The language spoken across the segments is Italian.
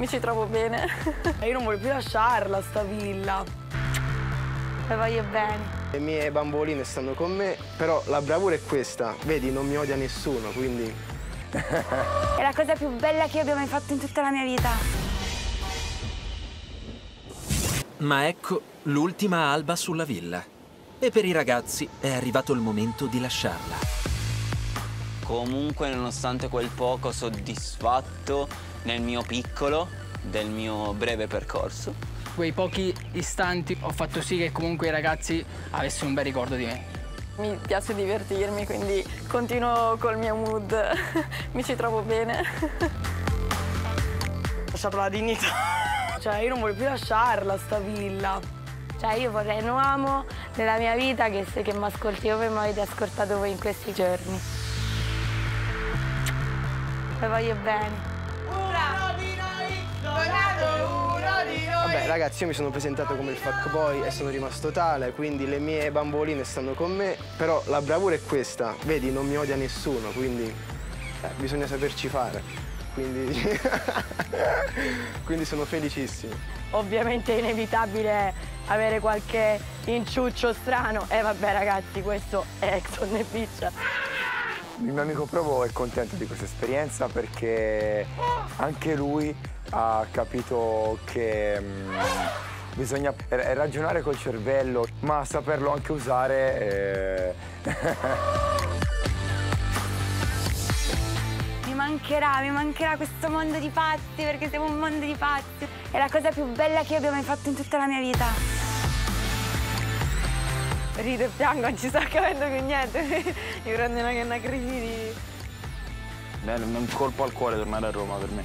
mi ci trovo bene. Io non voglio più lasciarla, sta villa. Le voglio bene. Le mie bamboline stanno con me, però la bravura è questa. Vedi, non mi odia nessuno, quindi... È la cosa più bella che io abbia mai fatto in tutta la mia vita. Ma ecco l'ultima alba sulla villa. E per i ragazzi è arrivato il momento di lasciarla. Comunque, nonostante quel poco, soddisfatto nel mio piccolo, del mio breve percorso. Quei pochi istanti ho fatto sì che comunque i ragazzi avessero un bel ricordo di me. Mi piace divertirmi, quindi continuo col mio mood. mi ci trovo bene. Ho lasciato la dignità. Cioè, io non voglio più lasciarla, sta villa. Cioè io vorrei un uomo nella mia vita che se che mi ascolti come mi avete ascoltato voi in questi giorni. Le voglio bene. Vabbè, ragazzi, io mi sono presentato come il fuckboy e sono rimasto tale, quindi le mie bamboline stanno con me, però la bravura è questa. Vedi, non mi odia nessuno, quindi eh, bisogna saperci fare. Quindi... quindi sono felicissimo. Ovviamente è inevitabile avere qualche inciuccio strano. E eh, vabbè ragazzi, questo è Exxon e Beach. Il mio amico Provo è contento di questa esperienza perché anche lui ha capito che mh, bisogna ragionare col cervello, ma saperlo anche usare. Eh... mancherà, mi mancherà questo mondo di pazzi perché siamo un mondo di pazzi. È la cosa più bella che io abbia mai fatto in tutta la mia vita. Rido e piango, non ci sta capendo più niente. Mi prende una, una crisi di... Beh, è un colpo al cuore tornare a Roma per me.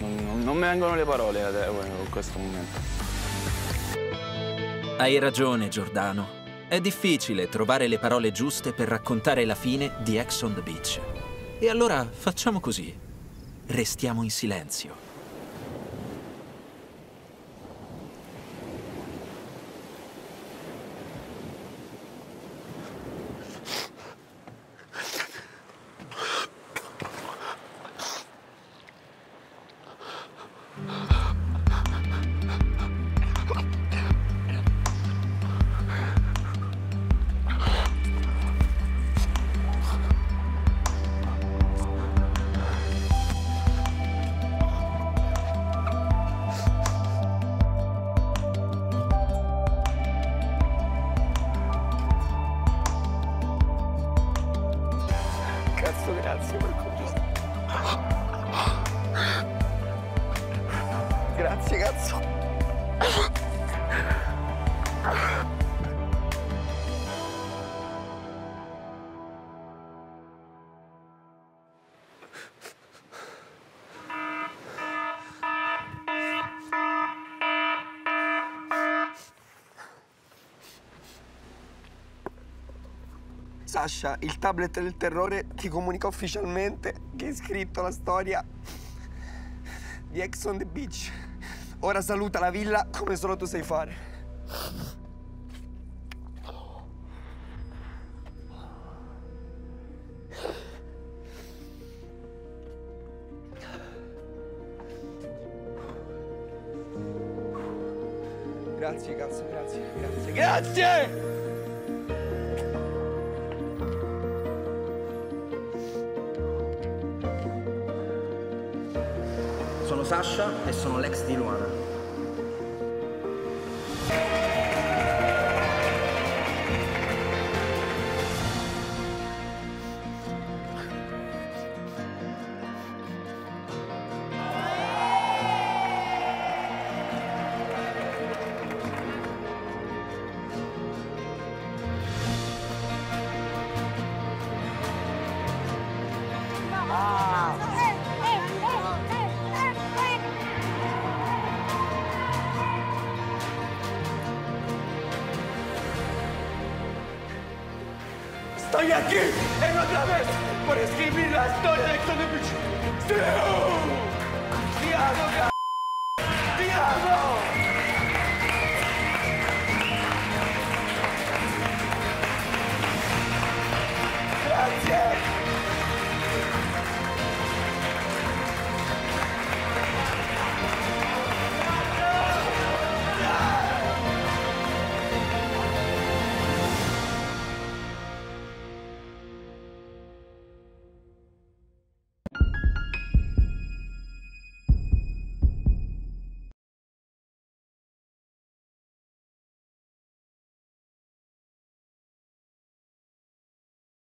Non, non, non mi vengono le parole in questo momento. Hai ragione, Giordano. È difficile trovare le parole giuste per raccontare la fine di Ex on the Beach. E allora facciamo così. Restiamo in silenzio. Grazie Marco Grazie cazzo. Sasha, il tablet del terrore ti comunica ufficialmente che hai scritto la storia di Ex on the Beach. Ora saluta la villa come solo tu sai fare. Grazie, cazzo, grazie, grazie, grazie! Sono Sasha e sono l'ex di Luana. Estoy aquí en otra vez por escribir la historia de Héctor de Pichu. ¡Sí! ¡Te amo, ¡Te amo!